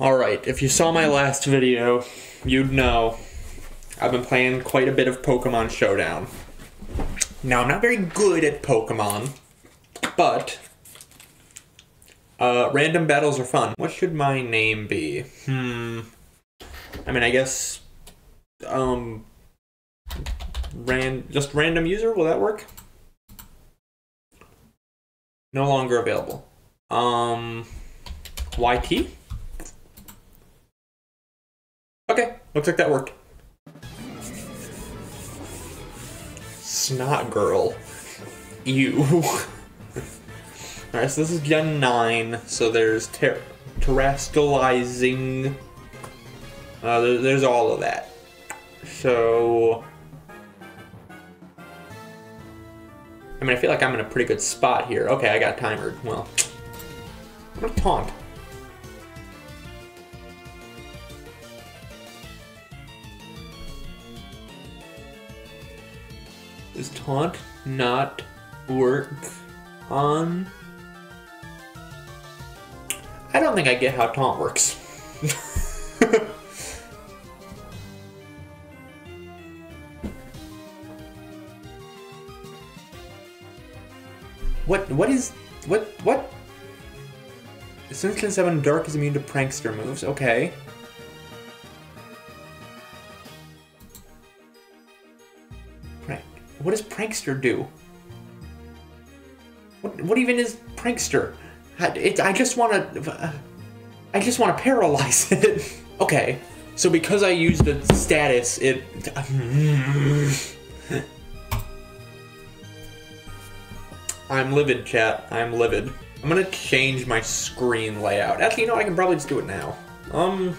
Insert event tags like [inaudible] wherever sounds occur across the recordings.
Alright, if you saw my last video, you'd know I've been playing quite a bit of Pokemon Showdown. Now, I'm not very good at Pokemon, but uh, random battles are fun. What should my name be? Hmm. I mean, I guess, um, ran just random user. Will that work? No longer available. Um, YT. Okay, looks like that worked. Snot girl. You. [laughs] Alright, so this is Gen 9, so there's ter terastallizing. Uh, there, there's all of that. So. I mean, I feel like I'm in a pretty good spot here. Okay, I got timered. Well, I'm gonna taunt. Does taunt not work on... I don't think I get how taunt works. [laughs] what, what is, what, what? Since 7 Dark is immune to prankster moves, okay. Does Prankster do? What, what even is Prankster? It, I just want to... I just want to paralyze [laughs] it. okay, so because I used the status, it... [laughs] I'm livid, chat. I'm livid. I'm gonna change my screen layout. Actually, you know, I can probably just do it now. Um...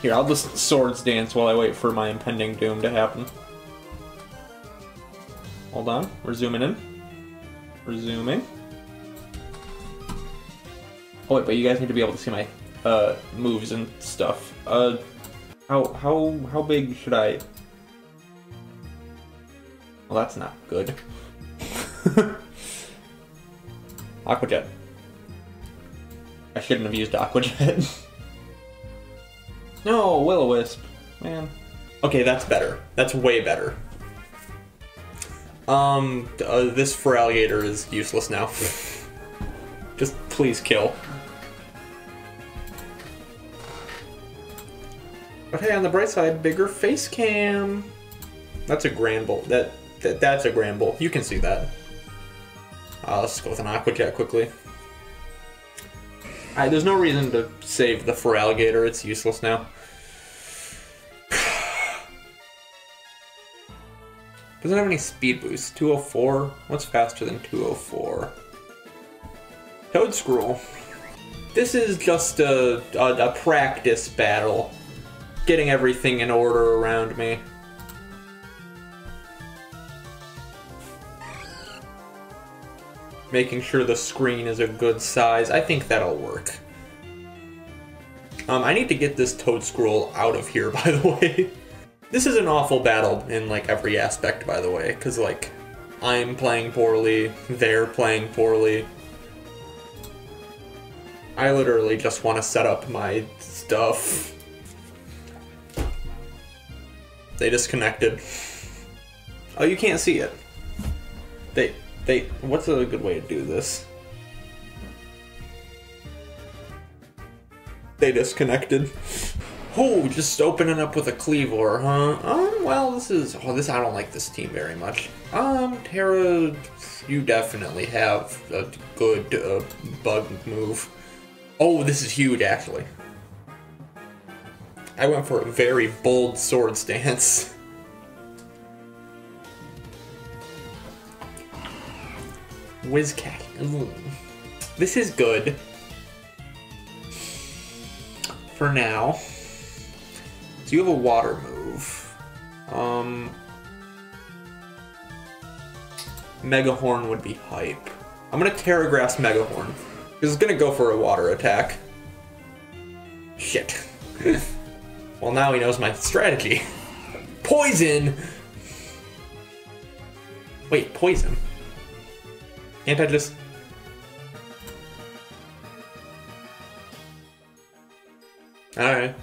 Here, I'll just swords dance while I wait for my impending doom to happen. Hold on, we're zooming in. We're zooming. Oh wait, but you guys need to be able to see my uh, moves and stuff. Uh, how how how big should I? Well, that's not good. [laughs] Aqua Jet. I shouldn't have used Aqua Jet. [laughs] no, Will-O-Wisp. Man. Okay, that's better. That's way better. Um, uh, this Feraligatr is useless now. [laughs] Just please kill. But hey, on the bright side, bigger face cam. That's a Granbull. That, that that's a grand Granbull. You can see that. Uh, let's go with an Aqua Jet quickly. Alright, there's no reason to save the Feraligatr. It's useless now. Doesn't have any speed boost. 204? What's faster than 204? Toedscruel. This is just a, a, a, practice battle. Getting everything in order around me. Making sure the screen is a good size. I think that'll work. Um, I need to get this Toedscruel out of here, [laughs] by the way. This is an awful battle in like every aspect, by the way, because like I'm playing poorly, they're playing poorly. I literally just want to set up my stuff. They disconnected. Oh, you can't see it. They, they, what's a good way to do this? They disconnected. [laughs] Oh, just opening up with a Kleavor, huh? Um, well, this is... Oh, this... I don't like this team very much. Um, Tera, you definitely have a good uh, bug move. Oh, this is huge, actually. I went for a very bold swords dance. [laughs] Whiscash. This is good. For now. So you have a water move. Um, Megahorn would be hype. I'm gonna Tera Grass Megahorn. Because it's gonna go for a water attack. Shit. [laughs] well, now he knows my strategy. [laughs] Poison! Wait, poison? Can't I just... Alright.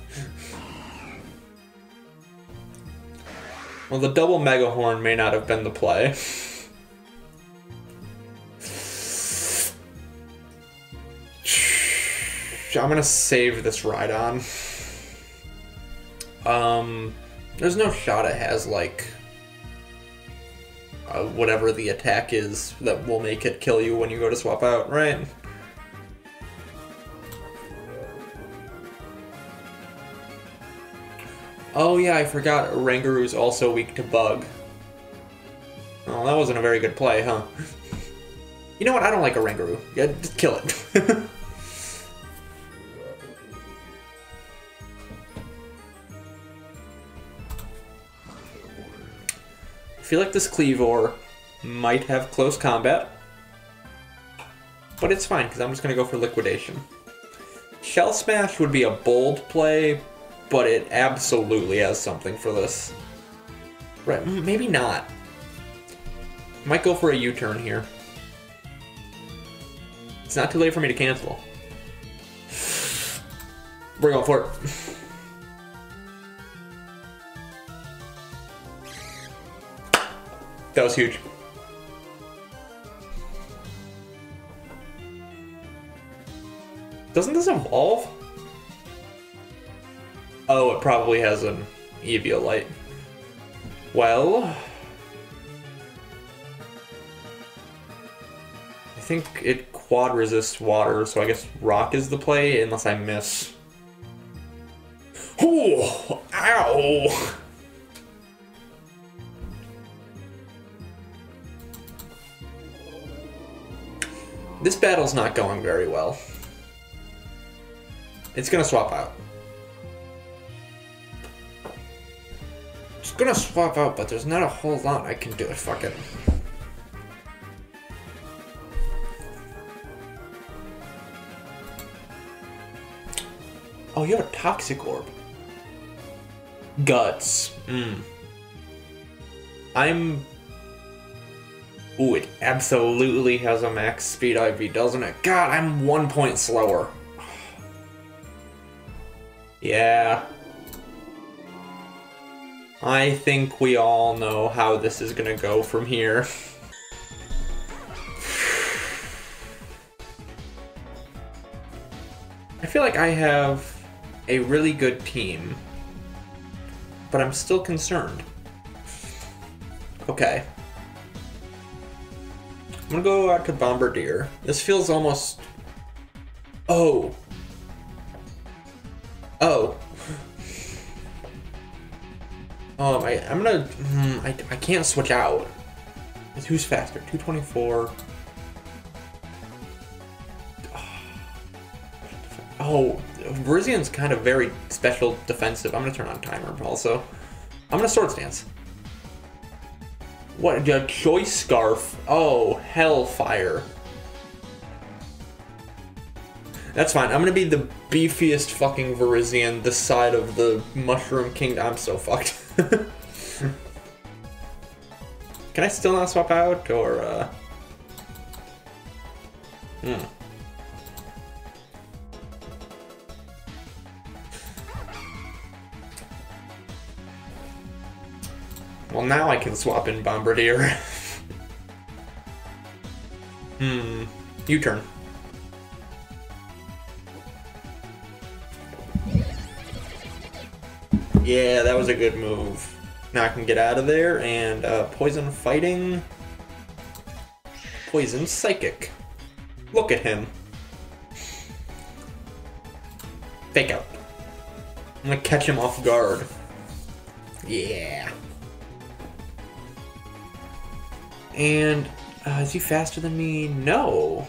Well, the double mega horn may not have been the play. I'm gonna save this Rhydon. Um, there's no shot it has like uh, whatever the attack is that will make it kill you when you go to swap out, right? Oh yeah, I forgot Oranguru also weak to bug. Oh, that wasn't a very good play, huh? You know what? I don't like Oranguru. Yeah, just kill it. [laughs] I feel like this Kleavor might have close combat. But it's fine, because I'm just going to go for Liquidation. Shell Smash would be a bold play, but it absolutely has something for this. Right, maybe not. Might go for a U-turn here. It's not too late for me to cancel. [sighs] We're going for it. [sighs] That was huge. Doesn't this evolve? Oh, it probably has an Eviolite. Well... I think it quad resists water, so I guess rock is the play, unless I miss. Ooh! Ow! This battle's not going very well. It's gonna swap out. Gonna swap out, but there's not a whole lot I can do. Fuck it. Oh, you have a toxic orb. Guts. Mm. I'm Ooh, it absolutely has a max speed IV, doesn't it? God, I'm one point slower. [sighs] yeah. I think we all know how this is gonna go from here. [sighs] I feel like I have a really good team, but I'm still concerned. Okay. I'm gonna go out to Bombirdier. This feels almost... Oh. Um, I, I'm gonna... Hmm, I, I can't switch out. Who's faster? 224. [sighs] Oh, Virizion's kind of very special defensive. I'm gonna turn on timer also. I'm gonna sword Dance. What, a choice scarf? Oh, hellfire. That's fine. I'm gonna be the beefiest fucking Virizion this side of the Mushroom Kingdom. I'm so fucked. [laughs] Can I still not swap out, or, uh... Hmm. Well, now I can swap in Bombirdier. [laughs] hmm. U-turn. Yeah, that was a good move. Now I can get out of there and uh, poison fighting. Poison psychic. Look at him. Fake out. I'm gonna catch him off guard. Yeah. And uh, is he faster than me? No.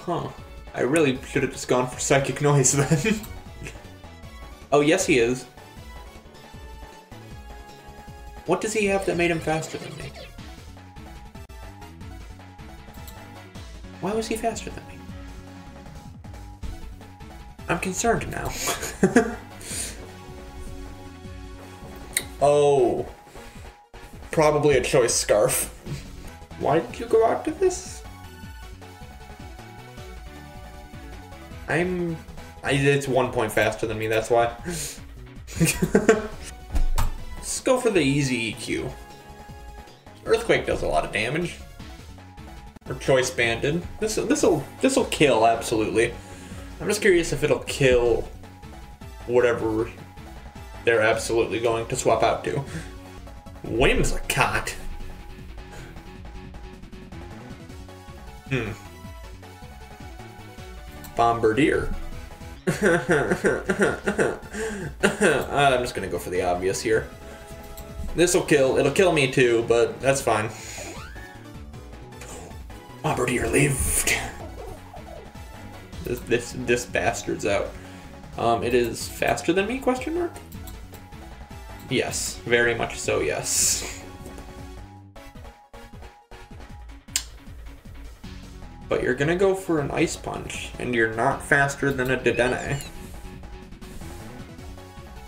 Huh. I really should have just gone for Psychic Noise then. [laughs] oh, yes he is. What does he have that made him faster than me? Why was he faster than me? I'm concerned now. [laughs] oh. Probably a choice scarf. Why did you go after this? I'm I, it's one point faster than me, that's why. [laughs] Go for the easy EQ. Earthquake does a lot of damage. Or Choice Banded. This this'll this'll kill absolutely. I'm just curious if it'll kill whatever they're absolutely going to swap out to. Whimsicott. Hmm. Bombirdier. [laughs] I'm just gonna go for the obvious here. This'll kill. It'll kill me too, but that's fine. Bombirdier lived. This this this bastard's out. Um, it is faster than me? Question mark. Yes, very much so. Yes. But you're gonna go for an ice punch, and you're not faster than a Dedenne.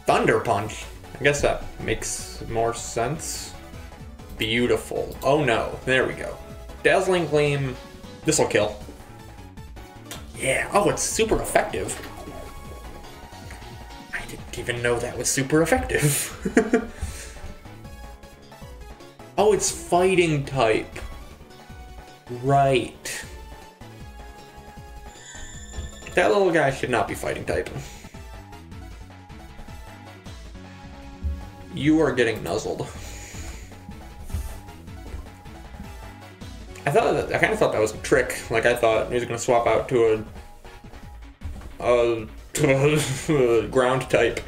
Thunder punch. I guess that makes more sense. Beautiful. Oh no, there we go. Dazzling Gleam. This'll kill. Yeah, oh, it's super effective. I didn't even know that was super effective. [laughs] oh, it's fighting type. Right. That little guy should not be fighting type. You are getting nuzzled. I thought that, I kind of thought that was a trick. Like I thought he was gonna swap out to a, a [laughs] ground type.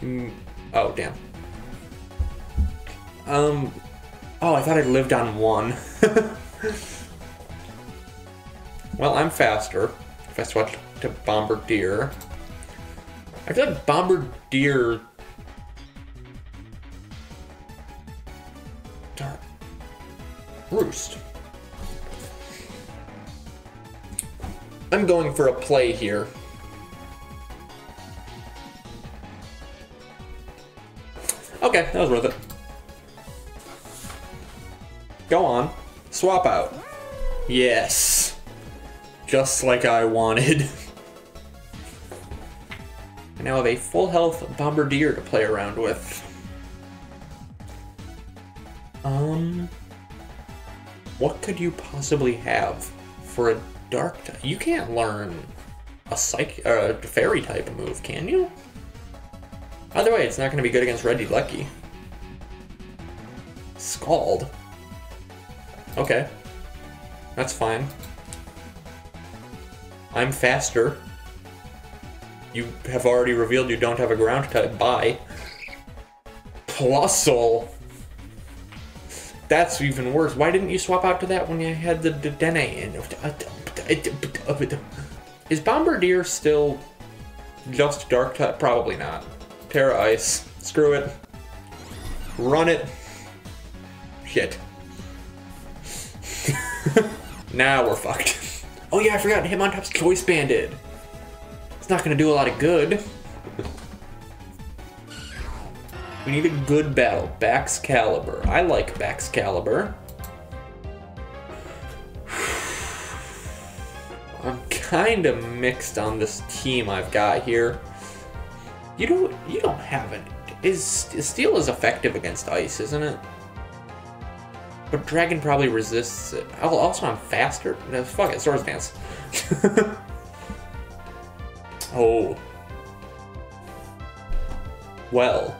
Mm, oh damn. Um. Oh, I thought I lived on one. [laughs] well, I'm faster. If I switch to Bombirdier. I feel like Bombirdier. Dark. Roost. I'm going for a play here. Okay, that was worth it. Go on. Swap out. Yes. Just like I wanted. [laughs] I now have a full health Bombirdier to play around with. Um, what could you possibly have for a dark type? You can't learn a psych, uh, fairy type move, can you? Either way, it's not going to be good against Reddy Lucky. Scald. Okay. That's fine. I'm faster. You have already revealed you don't have a ground type. Bye. Plusle. That's even worse. Why didn't you swap out to that when you had the Dene in? Is Bombirdier still just dark type? Probably not. Tera Ice. Screw it. Run it. Shit. [laughs] now we're fucked. Oh yeah, I forgot Hitmontop's Choice Banded. It's not gonna do a lot of good. We need a good battle. Baxcalibur. I like Baxcalibur. I'm kind of mixed on this team I've got here. You don't. You don't have it. Is steel is effective against ice, isn't it? But dragon probably resists it. Also, I'm faster. No, fuck it, Swords Dance. [laughs] oh. Well.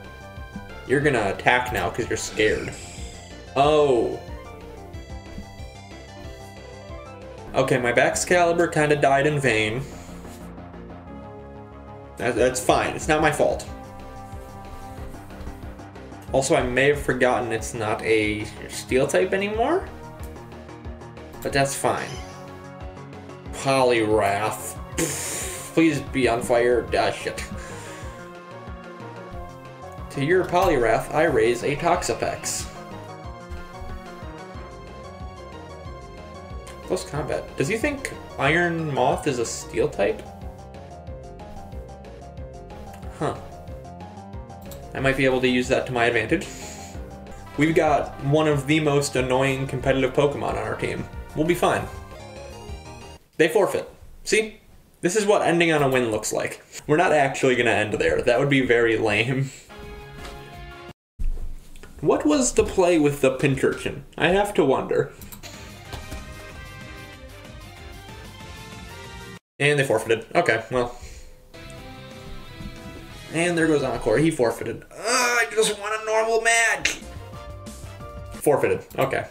You're gonna attack now because you're scared. Oh. Okay, my Baxcalibur kind of died in vain. That, that's fine. It's not my fault. Also, I may have forgotten it's not a steel type anymore. But that's fine. Poliwrath. Please be on fire. Ah, shit. To your Poliwrath, I raise a Toxapex. Close combat. Does he think Iron Moth is a steel type? Huh. I might be able to use that to my advantage. We've got one of the most annoying competitive Pokemon on our team. We'll be fine. They forfeit. See? This is what ending on a win looks like. We're not actually gonna end there. That would be very lame. What was the play with the Pinkerton? I have to wonder. And they forfeited. Okay, well. And there goes Encore. He forfeited. Uh, I just want a normal match. Forfeited. Okay.